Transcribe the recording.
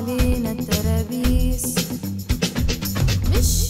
علينا الترابيس. مش